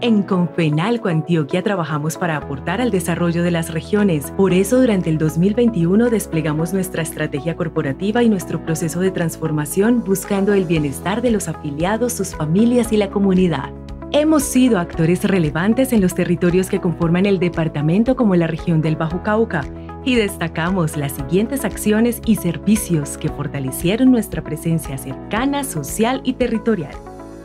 En Confenalco Antioquia trabajamos para aportar al desarrollo de las regiones. Por eso, durante el 2021 desplegamos nuestra estrategia corporativa y nuestro proceso de transformación buscando el bienestar de los afiliados, sus familias y la comunidad. Hemos sido actores relevantes en los territorios que conforman el departamento como la región del Bajo Cauca y destacamos las siguientes acciones y servicios que fortalecieron nuestra presencia cercana, social y territorial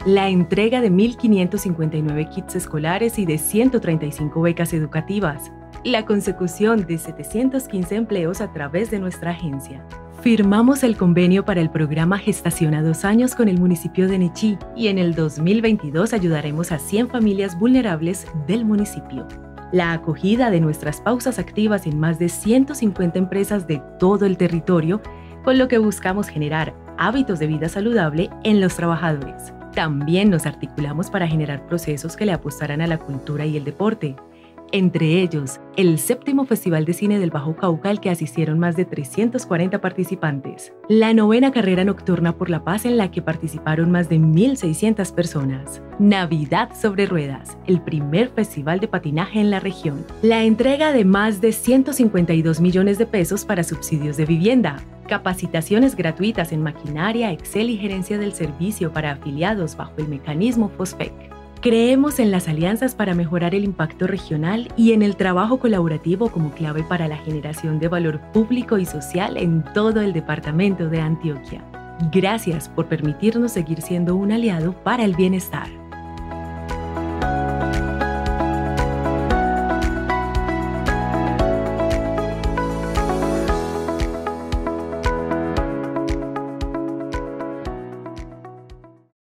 la entrega de 1.559 kits escolares y de 135 becas educativas, la consecución de 715 empleos a través de nuestra agencia. Firmamos el convenio para el programa Gestación a dos años con el municipio de Nechí y en el 2022 ayudaremos a 100 familias vulnerables del municipio. La acogida de nuestras pausas activas en más de 150 empresas de todo el territorio, con lo que buscamos generar hábitos de vida saludable en los trabajadores. También nos articulamos para generar procesos que le apostaran a la cultura y el deporte, entre ellos el séptimo Festival de Cine del Bajo Cauca al que asistieron más de 340 participantes, la novena carrera nocturna por la paz en la que participaron más de 1.600 personas, Navidad sobre Ruedas, el primer festival de patinaje en la región, la entrega de más de 152 millones de pesos para subsidios de vivienda, capacitaciones gratuitas en maquinaria, Excel y gerencia del servicio para afiliados bajo el mecanismo FOSFEC. Creemos en las alianzas para mejorar el impacto regional y en el trabajo colaborativo como clave para la generación de valor público y social en todo el departamento de Antioquia. Gracias por permitirnos seguir siendo un aliado para el bienestar.